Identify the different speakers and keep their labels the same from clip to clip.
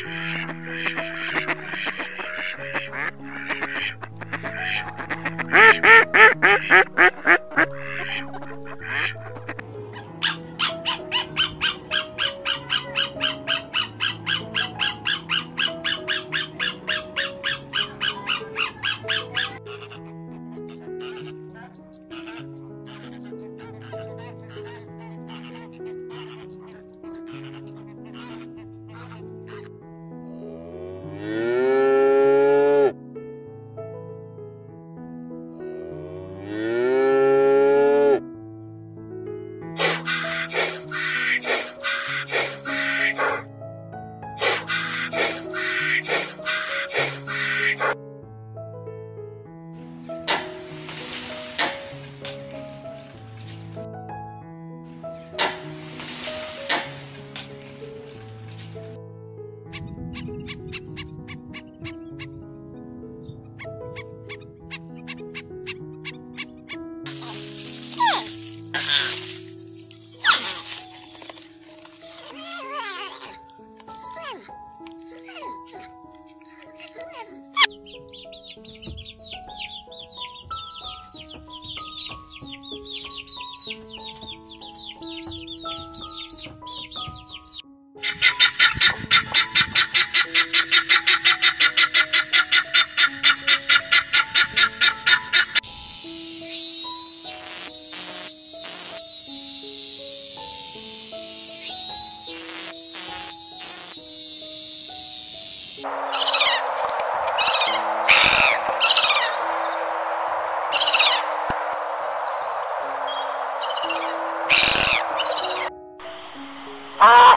Speaker 1: Ha ha ha ha ha! Ah!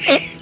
Speaker 1: Hey.